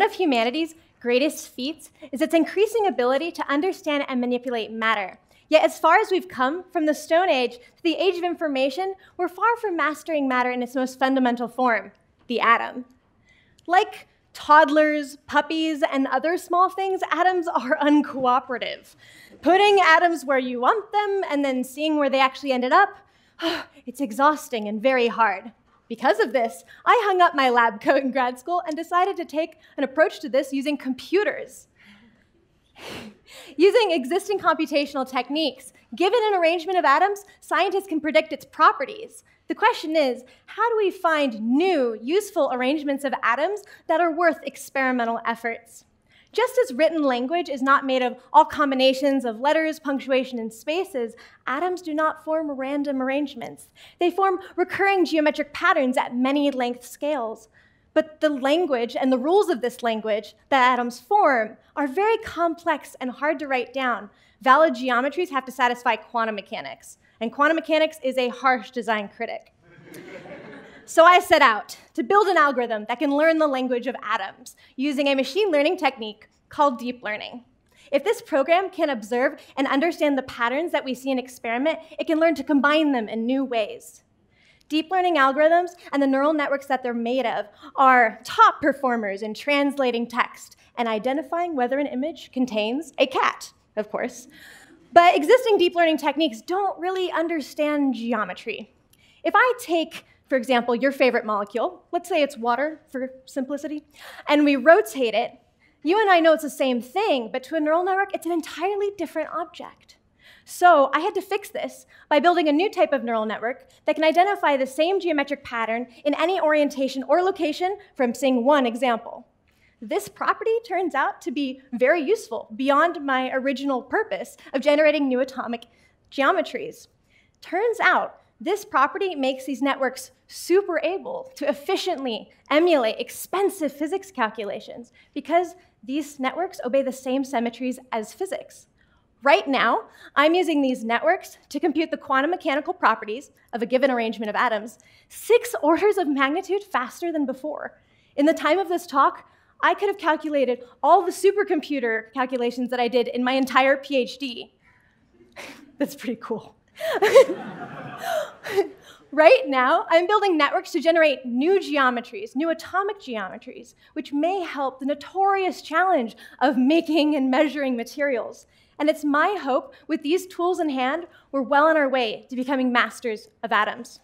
of humanity's greatest feats is its increasing ability to understand and manipulate matter. Yet, as far as we've come from the Stone Age to the Age of Information, we're far from mastering matter in its most fundamental form the atom. Like toddlers, puppies, and other small things, atoms are uncooperative. Putting atoms where you want them and then seeing where they actually ended up, it's exhausting and very hard. Because of this, I hung up my lab coat in grad school and decided to take an approach to this using computers. Using existing computational techniques, given an arrangement of atoms, scientists can predict its properties. The question is, how do we find new, useful arrangements of atoms that are worth experimental efforts? Just as written language is not made of all combinations of letters, punctuation, and spaces, atoms do not form random arrangements. They form recurring geometric patterns at many length scales. But the language and the rules of this language that atoms form are very complex and hard to write down. Valid geometries have to satisfy quantum mechanics, and quantum mechanics is a harsh design critic. So I set out to build an algorithm that can learn the language of atoms using a machine learning technique called deep learning. If this program can observe and understand the patterns that we see in experiment, it can learn to combine them in new ways. Deep learning algorithms and the neural networks that they're made of are top performers in translating text and identifying whether an image contains a cat, of course. But existing deep learning techniques don't really understand geometry. If I take, for example, your favorite molecule, let's say it's water for simplicity, and we rotate it, you and I know it's the same thing, but to a neural network, it's an entirely different object. So I had to fix this by building a new type of neural network that can identify the same geometric pattern in any orientation or location from seeing one example. This property turns out to be very useful beyond my original purpose of generating new atomic geometries. Turns out this property makes these networks super able to efficiently emulate expensive physics calculations because these networks obey the same symmetries as physics. Right now, I'm using these networks to compute the quantum mechanical properties of a given arrangement of atoms six orders of magnitude faster than before. In the time of this talk, I could have calculated all the supercomputer calculations that I did in my entire PhD. That's pretty cool. right now, I'm building networks to generate new geometries, new atomic geometries, which may help the notorious challenge of making and measuring materials. And it's my hope with these tools in hand, we're well on our way to becoming masters of atoms.